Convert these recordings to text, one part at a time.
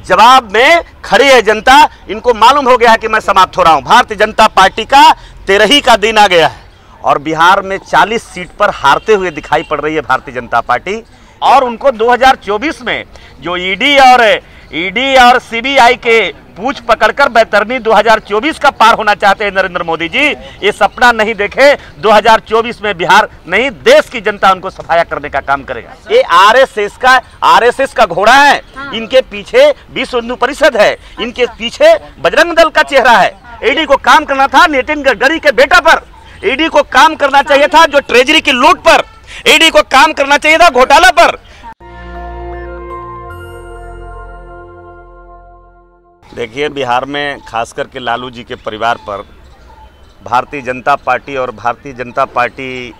जवाब में खड़ी है जनता, इनको मालूम हो गया है कि मैं समाप्त हो रहा हूँ। भारतीय जनता पार्टी का तेरही का दिन आ गया है और बिहार में 40 सीट पर हारते हुए दिखाई पड़ रही है भारतीय जनता पार्टी। और उनको 2024 में जो ईडी और ईडी और सीबीआई के पूछ पकड़कर बैतरनी 2024 का पार होना चाहते हैं नरेंद्र मोदी जी। ये सपना नहीं देखे 2024 में बिहार नहीं देश की जनता उनको सफाया करने का काम करेगा। ये आरएसएस का आरएसएस का घोड़ा है। इनके पीछे विश्व हिंदू परिषद है। इनके पीछे बजरंग दल का चेहरा है। ईडी को काम करना था नितिन गडकरी के बेटा पर। ईडी को काम करना चाहिए था जो ट्रेजरी की लूट पर। ईडी को काम करना चाहिए था घोटाला पर। देखिए, बिहार में खास करके लालू जी के परिवार पर भारतीय जनता पार्टी और भारतीय जनता पार्टी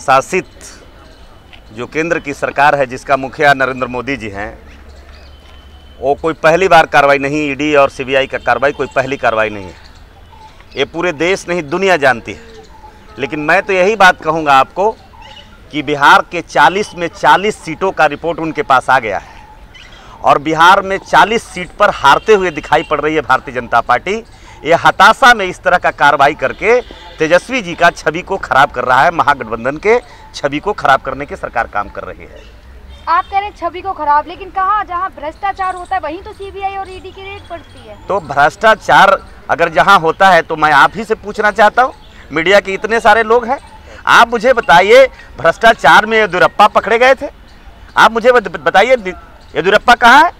शासित जो केंद्र की सरकार है, जिसका मुखिया नरेंद्र मोदी जी हैं, वो कोई पहली बार कार्रवाई नहीं, ईडी और सीबीआई का कार्रवाई कोई पहली कार्रवाई नहीं है। ये पूरे देश नहीं, दुनिया जानती है। लेकिन मैं तो यही बात कहूँगा आपको कि बिहार के 40 में 40 सीटों का रिपोर्ट उनके पास आ गया है। और बिहार में 40 सीट पर हारते हुए दिखाई पड़ रही है भारतीय जनता पार्टी। ये हताशा में इस तरह का कार्रवाई करके तेजस्वी जी का छवि को खराब कर रहा है महागठबंधन के छवि को खराब करने की सरकार काम कर रही है। आप कह रहे हैं छवि को खराब लेकिन कहाँ जहाँ भ्रष्टाचार होता है वहीं तो सीबीआई और ईडी की रेट पड़ती है। तो भ्रष्टाचार अगर जहाँ होता है तो मैं आप ही से पूछना चाहता हूँ। मीडिया के इतने सारे लोग हैं। आप मुझे बताइए भ्रष्टाचार में येदुरप्पा पकड़े गए थे? आप मुझे बताइए येदुरप्पा कहाँ है?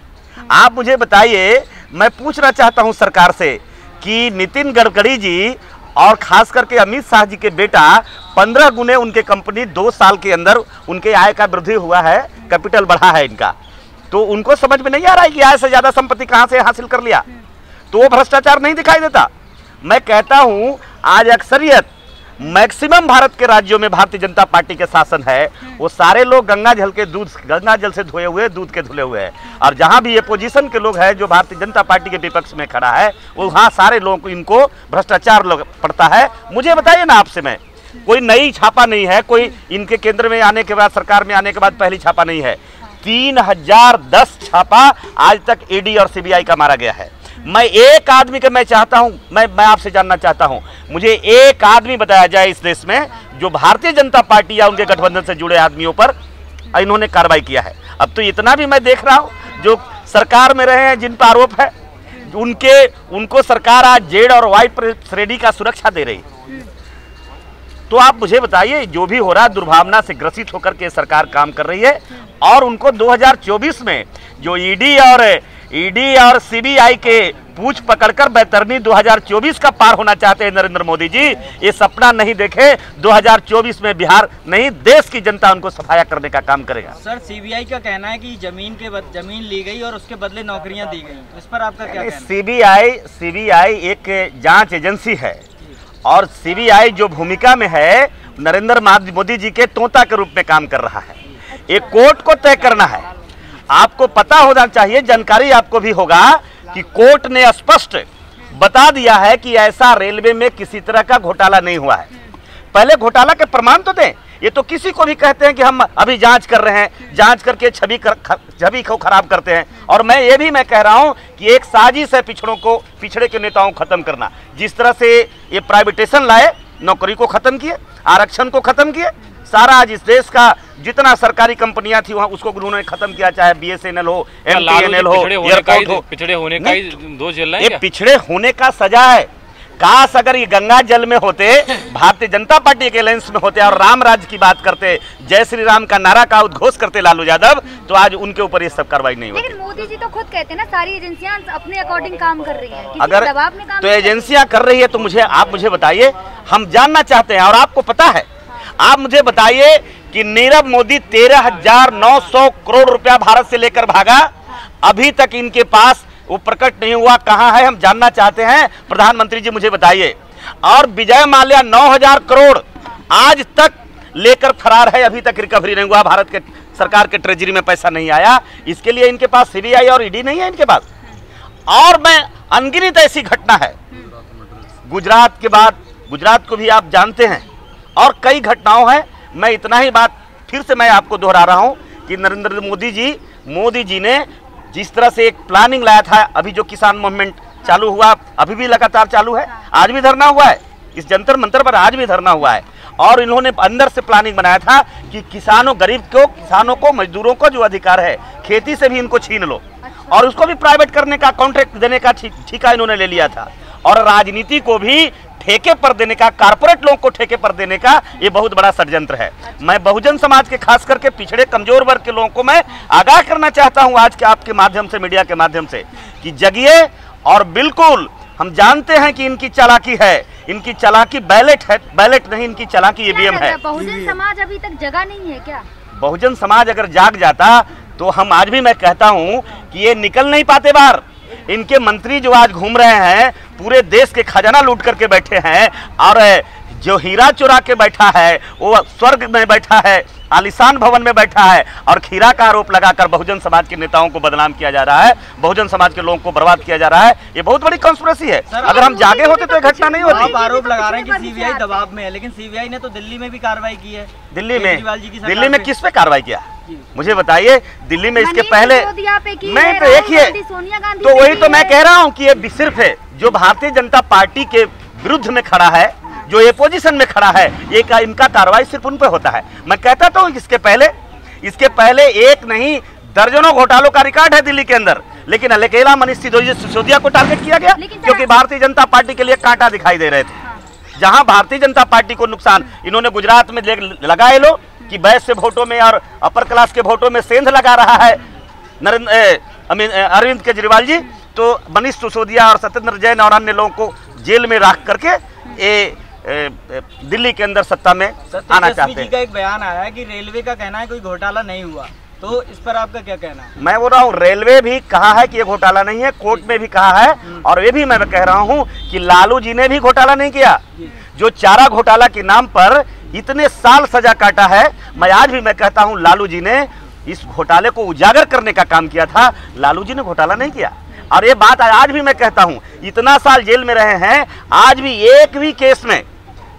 आप मुझे बताइए, मैं पूछना चाहता हूँ सरकार से कि नितिन गडकरी जी और खास करके अमित शाह जी के बेटा, पंद्रह गुने उनके कंपनी दो साल के अंदर उनके आय का वृद्धि हुआ है, कैपिटल बढ़ा है इनका। तो उनको समझ में नहीं आ रहा है कि आय से ज़्यादा संपत्ति कहाँ से हासिल कर लिया? तो वो भ्रष्टाचार नहीं दिखाई देता। मैं कहता हूँ, आज अक्सरियत मैक्सिमम भारत के राज्यों में भारतीय जनता पार्टी के शासन है वो सारे लोग गंगा जल के दूध गंगा जल से धोए हुए दूध के धुले हुए हैं। और जहाँ भी अपोजिशन के लोग हैं जो भारतीय जनता पार्टी के विपक्ष में खड़ा है वो वहाँ सारे लोगों को इनको भ्रष्टाचार लोग पड़ता है। मुझे बताइए ना आपसे मैं कोई नई छापा नहीं है कोई इनके केंद्र में आने के बाद सरकार में आने के बाद पहली छापा नहीं है। तीन हज़ार दस छापा आज तक ईडी और सीबीआई का मारा गया है। मैं एक आदमी का मैं चाहता हूँ, मैं मैं आपसे जानना चाहता हूँ। मुझे एक आदमी बताया जाए इस देश में जो भारतीय जनता पार्टी या उनके गठबंधन से जुड़े आदमियों पर इन्होंने कार्रवाई किया है। अब तो इतना भी मैं देख रहा हूँ, जो सरकार में रहे हैं, जिन पर आरोप है, उनके, उनको सरकार आज जेड और वाई श्रेणी का सुरक्षा दे रही। तो आप मुझे बताइए, जो भी हो रहा है, दुर्भावना से ग्रसित होकर के सरकार काम कर रही है, और उनको 2024 में जो ईडी और ईडी और सीबीआई के पूछ पकड़कर बैतरनी 2024 का पार होना चाहते हैं नरेंद्र मोदी जी। ये सपना नहीं देखे 2024 में बिहार नहीं देश की जनता उनको सफाया करने का काम करेगा। सर सीबीआई का कहना है कि ज़मीन के बद, ज़मीन ली गई और उसके बदले नौकरियाँ दी गई। इस पर आपका क्या कहना है? सीबीआई सीबीआई एक जाँच एजेंसी है और सीबीआई जो भूमिका में है नरेंद्र मोदी जी के तोता के रूप में काम कर रहा है। एक कोर्ट को तय करना है आपको पता होना चाहिए जानकारी आपको भी होगा कि कोर्ट ने स्पष्ट बता दिया है कि ऐसा रेलवे में किसी तरह का घोटाला नहीं हुआ है। पहले घोटाला के प्रमाण तो दें ये तो किसी को भी कहते हैं कि हम अभी जाँच कर रहे हैं जाँच करके छवि कर, छवि को खराब करते हैं। और मैं ये भी मैं कह रहा हूँ कि एक साजिश है पिछड़ों को पिछड़े के नेताओं को खत्म करना। जिस तरह से ये प्राइवेटेशन लाए नौकरी को खत्म किए आरक्षण को खत्म किए सारा आज इस देश का जितना सरकारी कंपनियाँ थी वहाँ उसको उन्होंने खत्म किया चाहे बीएसएनएल हो क्या लालू जी एमटीएनएल हो पिछड़े होने का एयरपोर्ट हो पिछड़े होने का ही दोष झेल रहे ये पिछड़े होने का सजा है। काश अगर ये गंगा जल में होते भारतीय जनता पार्टी के अलायंस में होते और राम राज्य की बात करते जय श्री राम का नारा का उद्घोष करते लालू यादव तो आज उनके ऊपर ये सब कार्रवाई नहीं होती। लेकिन मोदी जी तो खुद कहते हैं ना सारी एजेंसियाँ अपने अकॉर्डिंग काम कर रही हैं। किसी अगर दबाव में काम तो एजेंसियाँ कर रही है तो मुझे आप मुझे बताइए हम जानना चाहते हैं और आपको पता है आप मुझे बताइए कि नीरव मोदी तेरह हज़ार नौ सौ करोड़ रुपया भारत से लेकर भागा। अभी तक इनके पास वो प्रकट नहीं हुआ, कहाँ है, हम जानना चाहते हैं। प्रधानमंत्री जी, मुझे बताइए। और विजय माल्या नौ हज़ार करोड़ आज तक लेकर फरार है, अभी तक रिकवरी नहीं हुआ। भारत के सरकार के ट्रेजरी में पैसा नहीं आया। इसके लिए इनके पास सीबीआई और ईडी नहीं है इनके पास। और मैं अनगिनत ऐसी घटना है। गुजरात के बाद, गुजरात को भी आप जानते हैं। और कई घटनाओं हैं। मैं इतना ही बात फिर से मैं आपको दोहरा रहा हूँ कि नरेंद्र मोदी जी मोदी जी ने जिस तरह से एक प्लानिंग लाया था अभी जो किसान मूवमेंट चालू हुआ अभी भी लगातार चालू है। आज भी धरना हुआ है। इस जंतर मंतर पर आज भी धरना हुआ है। और इन्होंने अंदर से प्लानिंग बनाया था कि किसानों गरीब को किसानों को मजदूरों को जो अधिकार है खेती से भी इनको छीन लो। अच्छा। और उसको भी प्राइवेट करने का कॉन्ट्रैक्ट देने का ठेका इन्होंने ले लिया था। और राजनीति को भी ठेके पर देने का कारपोरेट लोगों को ठेके पर देने का ये बहुत बड़ा षड्यंत्र है। मैं बहुजन समाज के खास करके पिछड़े कमज़ोर वर्ग के लोगों को मैं आगाह करना चाहता हूँ आज के आपके माध्यम से मीडिया के माध्यम से कि जगिए और बिल्कुल हम जानते हैं कि इनकी चालाकी है इनकी चालाकी बैलेट है बैलेट नहीं इनकी चालाकी ईवीएम है। बहुजन समाज अभी तक जगह नहीं है क्या? बहुजन समाज अगर जाग जाता तो हम आज भी मैं कहता हूँ कि ये निकल नहीं पाते बाहर। इनके मंत्री जो आज घूम रहे हैं पूरे देश के खजाना लूट करके बैठे हैं और जो हीरा चुरा के बैठा है वो स्वर्ग में बैठा है आलिशान भवन में बैठा है और खीरा का आरोप लगाकर बहुजन समाज के नेताओं को बदनाम किया जा रहा है बहुजन समाज के लोगों को बर्बाद किया जा रहा है ये बहुत बड़ी कॉन्स्पिरेसी है। सर, अगर हम जागे होते तो ये घटना नहीं होती। आप आरोप लगा रहे हैं कि सीबीआई दबाव में है लेकिन सीबीआई ने तो दिल्ली में भी कार्रवाई की है। दिल्ली में? केजरीवाल जी की सरकार दिल्ली में किस पे कार्रवाई किया? जी। मुझे बताइए दिल्ली में इसके पहले है, तो एक ही है। गांधी, सोनिया गांधी तो वही तो मैं कह रहा हूँ कि ये सिर्फ़ है जो भारतीय जनता पार्टी के विरुद्ध में खड़ा है जो ये पोजीशन में खड़ा है ये का इनका कार्रवाई सिर्फ़ उन पे होता है। मैं कहता तो इसके पहले इसके पहले एक नहीं दर्जनों घोटालों का रिकॉर्ड है दिल्ली के अंदर लेकिन अकेला मनीष सिसोदिया सिसोदिया को टारगेट किया गया क्योंकि भारतीय जनता पार्टी के लिए कांटा दिखाई दे रहे थे। हाँ। जहाँ भारतीय जनता पार्टी को नुकसान इन्होंने गुजरात में लगाए लो कि बैस से वोटों में और अपर क्लास के वोटों में सेंध लगा रहा है। नरेंद्र अरविंद केजरीवाल जी तो मनीष सिसोदिया और सत्येंद्र जैन और अन्य लोगों को जेल में रख करके ये दिल्ली के अंदर सत्ता में आना चाहते हैं। का एक बयान आया है कि रेलवे का कहना है कोई घोटाला नहीं हुआ। तो इस पर आपका क्या कहना है? मैं बोल रहा हूँ रेलवे भी कहा है कि ये घोटाला नहीं है कोर्ट में भी कहा है और ये भी मैं कह रहा हूँ कि लालू जी ने भी घोटाला नहीं किया। जो चारा घोटाला के नाम पर इतने साल सजा काटा है, मैं आज भी मैं कहता हूँ, लालू जी ने इस घोटाले को उजागर करने का काम किया था। लालू जी ने घोटाला नहीं किया। और ये बात आज भी मैं कहता हूँ, इतना साल जेल में रहे हैं, आज भी एक भी केस में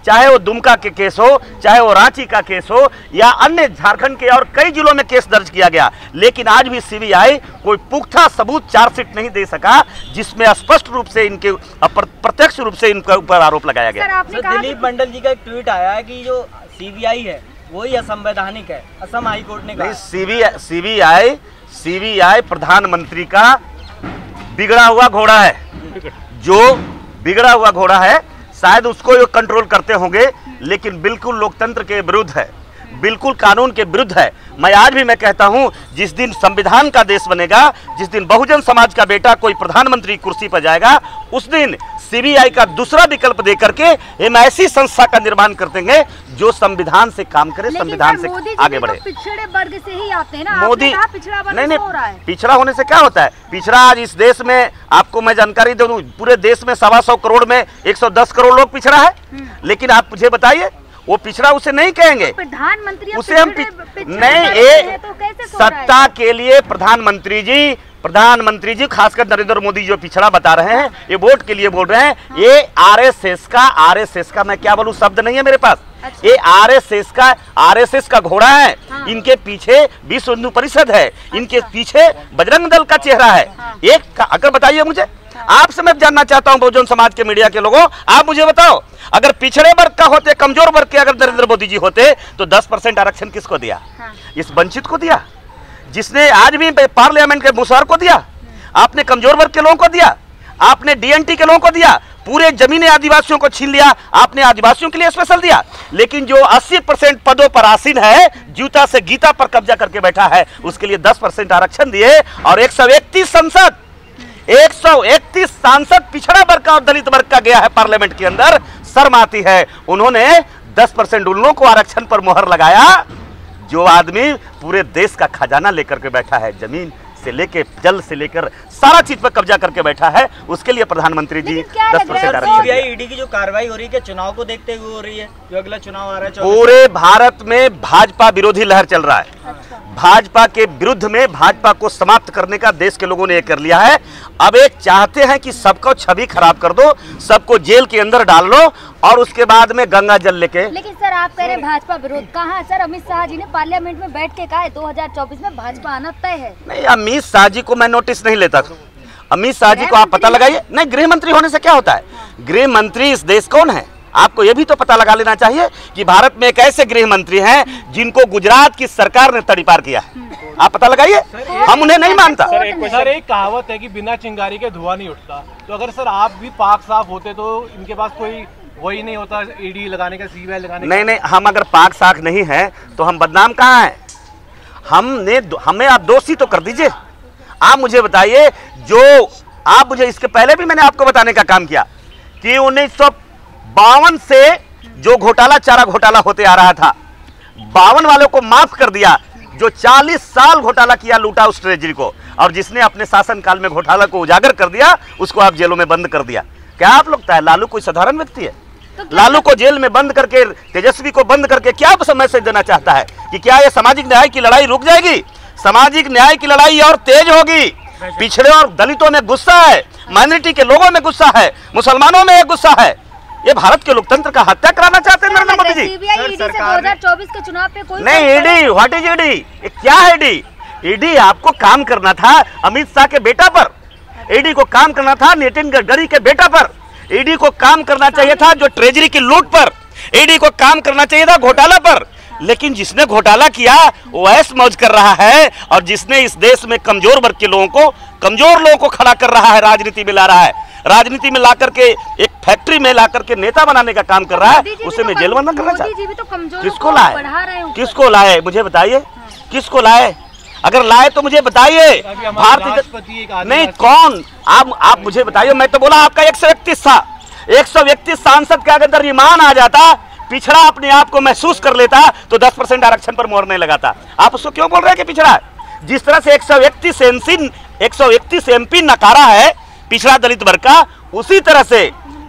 चाहे वो दुमका के केस हो चाहे वो रांची का केस हो या अन्य झारखंड के और कई जिलों में केस दर्ज किया गया। लेकिन आज भी सीबीआई कोई पुख्ता सबूत चार्जशीट नहीं दे सका जिसमें स्पष्ट रूप से इनके प्रत्यक्ष रूप से इनके ऊपर आरोप लगाया गया। सर दिलीप मंडल जी का एक ट्वीट आया है कि जो सीबीआई है वही असंवैधानिक है असम हाईकोर्ट ने कहा। सीबीआई सीबीआई सीबीआई प्रधानमंत्री का बिगड़ा हुआ घोड़ा है। जो बिगड़ा हुआ घोड़ा है शायद उसको ये कंट्रोल करते होंगे लेकिन बिल्कुल लोकतंत्र के विरुद्ध है। बिल्कुल कानून के विरुद्ध है। मैं आज भी मैं कहता हूँ जिस दिन संविधान का देश बनेगा जिस दिन बहुजन समाज का बेटा कोई प्रधानमंत्री कुर्सी पर जाएगा उस दिन सीबीआई का दूसरा विकल्प देकर के हम ऐसी संस्था का निर्माण कर देंगे जो संविधान से काम करे संविधान से आगे तो बढ़े। पिछड़े वर्ग से ही आते हैं ना। मोदी पिछड़ा नहीं हो रहा नहीं है। पिछड़ा होने से क्या होता है? पिछड़ा आज इस देश में आपको मैं जानकारी दे दूँ पूरे देश में सवा सौ करोड़ में 110 करोड़ लोग पिछड़ा है। हम्म। लेकिन आप मुझे बताइए वो पिछड़ा उसे नहीं कहेंगे प्रधानमंत्री उसे हम नहीं ये तो? सत्ता के लिए प्रधानमंत्री जी प्रधानमंत्री जी खासकर नरेंद्र मोदी जो पिछड़ा बता रहे हैं ये वोट के लिए बोल रहे हैं ये आरएसएस का आरएसएस का मैं क्या बोलूँ शब्द नहीं है मेरे पास अच्छा। ये आरएसएस का आरएसएस का घोड़ा है हाँ। इनके पीछे विश्व हिंदू परिषद है इनके पीछे बजरंग दल का चेहरा है हाँ। एक का- अगर बताइए मुझे आपसे मैं जानना चाहता हूँ बहुजन समाज के मीडिया के लोगों आप मुझे बताओ अगर पिछड़े वर्ग का होते कमज़ोर वर्ग के अगर नरेंद्र मोदी जी होते तो 10 परसेंट आरक्षण किसको दिया हाँ। इस वंचित को दिया जिसने आज भी पार्लियामेंट के मुसहर को दिया, आपने कमज़ोर वर्ग के लोगों को दिया, आपने डीएनटी के लोगों को दिया, पूरे जमीने आदिवासियों को छीन लिया, आपने आदिवासियों के लिए स्पेशल दिया। लेकिन जो 80 परसेंट पदों पर आसीन है, जूता से गीता पर कब्जा करके बैठा है, उसके लिए 10 परसेंट आरक्षण दिए और 131 संसद 131 सांसद पिछड़ा वर्ग का और दलित वर्ग का गया है पार्लियामेंट के अंदर शर्म आती है। उन्होंने 10 परसेंट उन लोगों को आरक्षण पर मुहर लगाया। जो आदमी पूरे देश का खजाना लेकर के बैठा है ज़मीन से लेके जल से लेकर सारा चीज़ पर कब्जा करके बैठा है उसके लिए प्रधानमंत्री जी दस लग रहा है परसेंट सीबीआई ईडी की जो कार्रवाई हो रही है चुनाव को देखते हुए हो रही है जो अगला चुनाव आ रहा है पूरे भारत में भाजपा विरोधी लहर चल रहा है। अच्छा। भाजपा के विरुद्ध में भाजपा को समाप्त करने का देश के लोगों ने यह कर लिया है। अब एक चाहते हैं कि सबको छवि खराब कर दो सबको जेल के अंदर डाल लो और उसके बाद में गंगा जल लेके। लेकिन सर आप कह रहे हैं भाजपा विरोध कहाँ सर अमित शाह जी ने पार्लियामेंट में बैठ के कहा है 2024 में भाजपा आना तय है। नहीं अमित शाह जी को मैं नोटिस नहीं लेता। अमित शाह जी को आप पता लगाइए। नहीं गृह मंत्री होने से क्या होता है? गृह मंत्री इस देश कौन है? आपको यह भी तो पता लगा लेना चाहिए कि भारत में एक ऐसे गृह मंत्री हैं जिनको गुजरात की सरकार ने तड़ीपार किया है। आप पता लगाइए हम उन्हें नहीं मानता। सर एक सर एक कहावत है कि बिना चिंगारी के धुआँ नहीं उठता। तो अगर सर आप भी पाक साफ़ होते तो इनके पास कोई वही नहीं होता ईडी लगाने का सीबीआई लगाने नहीं नहीं हम अगर पाक साख नहीं है तो हम बदनाम कहाँ है? हमने हमें आप दोषी तो कर दीजिए। आप मुझे बताइए जो आप मुझे इसके पहले भी मैंने आपको बताने का काम किया कि उन्नीस से जो घोटाला चारा घोटाला होते आ रहा था बावन वालों को माफ़ कर दिया जो 40 साल घोटाला किया लूटा उस ट्रेजरी को और जिसने अपने शासनकाल में घोटाला को उजागर कर दिया उसको आप जेलों में बंद कर दिया। क्या आप लगता है लालू कोई साधारण व्यक्ति है? तो लालू को जेल में बंद करके तेजस्वी को बंद करके क्या मैसेज देना चाहता है? कि क्या यह सामाजिक न्याय की लड़ाई रुक जाएगी? सामाजिक न्याय की लड़ाई और तेज होगी। पिछड़े और दलितों में गुस्सा है माइनॉरिटी के लोगों में गुस्सा है मुसलमानों में एक गुस्सा है। ये भारत के लोकतंत्र का हत्या कराना चाहते हैं नरेंद्र मोदी जी। सीबीआई ईडी से 2024 के चुनाव पे कोई नहीं ईडी व्हाट इज़ ईडी? क्या है ईडी? ईडी आपको काम करना था अमित शाह के बेटा पर। ईडी को काम करना था नितिन गडकरी के बेटा पर। ईडी को काम करना चाहिए था जो ट्रेजरी की लूट पर। ईडी को काम करना चाहिए था घोटाला पर। लेकिन जिसने घोटाला किया वो ऐस मौज कर रहा है और जिसने इस देश में कमज़ोर वर्ग के लोगों को कमज़ोर लोगों को खड़ा कर रहा है राजनीति में ला रहा है। राजनीति में ला करके एक फैक्ट्री में ला करके नेता बनाने का काम कर रहा है उसे तो मैं जेल बंद करना चाहता जी भी तो कमज़ोर किसको लाए? किसको लाए? मुझे बताइए। किसको लाए? अगर लाए तो मुझे बताइए। भारतीय राष्ट्रपति नहीं कौन? आप आप मुझे बताइए। मैं तो बोला आपका एक सौ इकतीस था। एक सौ इकतीस सांसद के अगर ईमान आ जाता पिछड़ा अपने आप को महसूस कर लेता तो दस परसेंट आरक्षण पर मोहर नहीं लगाता। आप उसको क्यों बोल रहे हैं कि पिछड़ा? जिस तरह से एक सौ इकतीस एमसी एक सौ इकतीस एमपी नकारा है पिछड़ा दलित वर्ग का उसी तरह से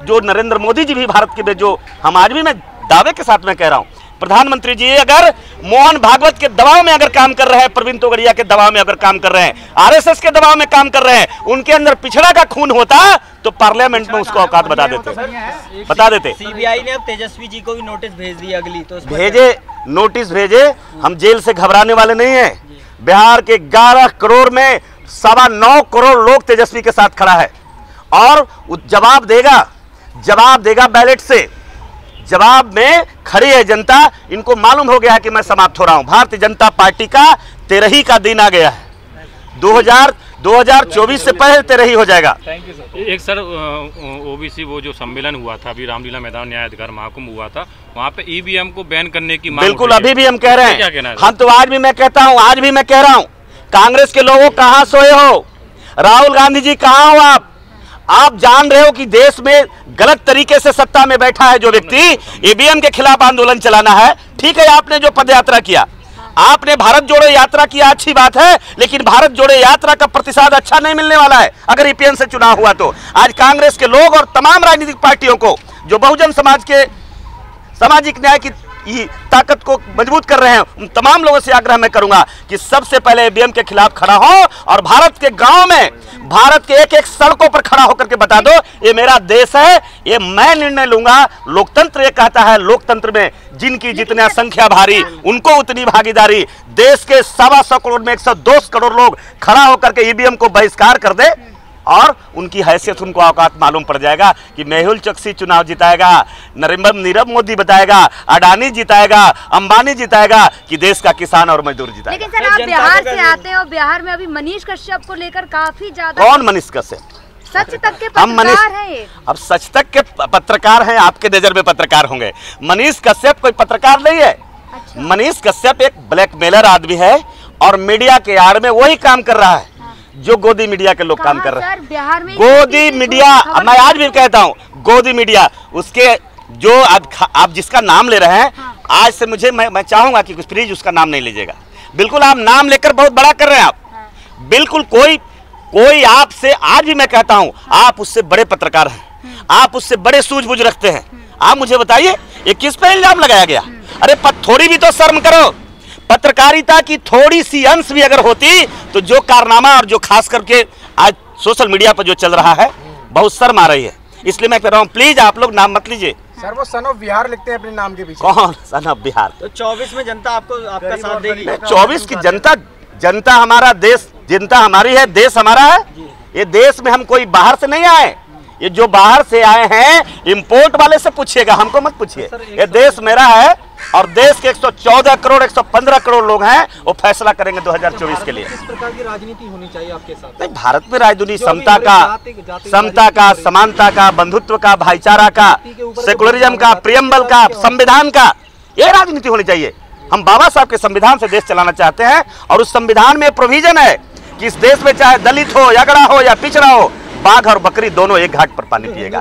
जो नरेंद्र मोदी जी भी भारत के जो हम आज भी मैं दावे के साथ में कह रहा हूँ। प्रधानमंत्री जी अगर मोहन भागवत के दबाव में अगर काम कर रहे हैं प्रवीण तोगड़िया के दबाव में अगर काम कर रहे हैं आरएसएस के दबाव में काम कर रहे हैं उनके अंदर पिछड़ा का खून होता तो पार्लियामेंट में उसको औकात बता देते। बता देते। सीबीआई ने अब तेजस्वी जी को भी नोटिस भेज दी अगली तो भेजे नोटिस भेजे हम जेल से घबराने वाले नहीं है। बिहार के 11 करोड़ में सवा नौ करोड़ लोग तेजस्वी के साथ खड़ा है। और जवाब देगा जवाब देगा बैलेट से। जवाब में खड़ी है जनता इनको मालूम हो गया है कि मैं समाप्त हो रहा हूँ। भारतीय जनता पार्टी का तेरही का दिन आ गया है। 2000 2024 से पहले तेरही हो जाएगा। एक सर ओबीसी वो जो सम्मेलन हुआ था अभी रामलीला मैदान न्याय अधिकार महाकुंभ हुआ था वहाँ पे ईवीएम को बैन करने की मांग बिल्कुल अभी भी हम कह रहे हैं? हम तो आज भी मैं कहता हूँ आज भी मैं कह रहा हूँ। कांग्रेस के लोगों कहाँ सोए हो? राहुल गांधी जी कहाँ हो आप? आप जान रहे हो कि देश में गलत तरीके से सत्ता में बैठा है जो व्यक्ति ईवीएम के खिलाफ आंदोलन चलाना है। ठीक है, आपने जो पदयात्रा किया, आपने भारत जोड़ो यात्रा किया अच्छी बात है, लेकिन भारत जोड़ो यात्रा का प्रतिसाद अच्छा नहीं मिलने वाला है, अगर ईपीएम से चुनाव हुआ तो। आज कांग्रेस के लोग और तमाम राजनीतिक पार्टियों को, जो बहुजन समाज के सामाजिक न्याय की ताकत को मज़बूत कर रहे हैं। उन तमाम लोगों से आग्रह मैं करूँगा कि सबसे पहले ईवीएम के खिलाफ खड़ा हो और भारत के गाँव में, भारत के एक एक सड़कों पर खड़ा होकर के बता दो, ये मेरा देश है, ये मैं निर्णय लूँगा। लोकतंत्र ये कहता है, लोकतंत्र में जिनकी जितना संख्या भारी उनको उतनी भागीदारी। देश के सवा सौ करोड़ में एक सौ दो करोड़ लोग खड़ा होकर के ईवीएम को बहिष्कार कर दे। और उनकी हैसियत उनको औकात मालूम पड़ जाएगा कि मेहुल चौकसी चुनाव जिताएगा नरेंद्र नीरव मोदी बताएगा अडानी जिताएगा अंबानी जिताएगा कि देश का किसान और मजदूर जिताएगा। लेकिन सर आप बिहार से आते हो बिहार में अभी मनीष कश्यप को लेकर काफ़ी ज़्यादा कौन मनीष कश्यप? सच तक के हम मनीष हैं अब सच तक के पत्रकार हैं आपके नज़र में पत्रकार होंगे। मनीष कश्यप कोई पत्रकार नहीं है। अच्छा। मनीष कश्यप एक ब्लैकमेलर आदमी है और मीडिया के आड़ में वही काम कर रहा है। जो गोदी मीडिया के लोग काम कर रहे हैं। बिहार में गोदी मीडिया मैं आज भी कहता हूँ गोदी मीडिया उसके जो आप आप जिसका नाम ले रहे हैं हाँ। आज से मुझे मैं मैं चाहूँगा कि कुछ प्लीज़ उसका नाम नहीं लीजिएगा। बिल्कुल आप नाम लेकर बहुत बड़ा कर रहे हैं आप। हाँ। बिल्कुल कोई कोई आपसे आज भी मैं कहता हूँ आप उससे बड़े पत्रकार हैं। आप उससे बड़े सूझबूझ रखते हैं। आप मुझे बताइए ये किस पे इल्ज़ाम लगाया गया? अरे थोड़ी भी तो शर्म करो। पत्रकारिता की थोड़ी सी अंश भी अगर होती तो जो कारनामा और जो खास करके आज सोशल मीडिया पर जो चल रहा है बहुत शर्म आ रही है। इसलिए मैं कह रहा हूँ प्लीज़ आप लोग नाम मत लीजिए। सर वो सन ऑफ़ बिहार लिखते हैं अपने नाम के पीछे। कौन? Son of Bihar. तो 24 में जनता आपको आपका साथ देगी। चौबीस की जनता जनता हमारा देश जनता हमारी है देश हमारा है। ये देश में हम कोई बाहर से नहीं आए। ये जो बाहर से आए हैं इम्पोर्ट वाले से पूछिएगा हमको मत पूछिए। ये देश मेरा है और देश के 114 करोड़ 115 करोड़ लोग हैं वो फैसला करेंगे 2024 के लिए। किस प्रकार की राजनीति होनी चाहिए आपके साथ? नहीं भारत में राजनीति समता का समता का समानता का बंधुत्व का भाईचारा का सेकुलरिज्म का प्रियम्बल का संविधान का ये राजनीति होनी चाहिए। हम बाबा साहब के संविधान से देश चलाना चाहते हैं और उस संविधान में प्रोविज़न है कि इस देश में चाहे दलित हो अगड़ा हो या पिछड़ा हो बाघ और बकरी दोनों एक घाट पर पानी पिएगा।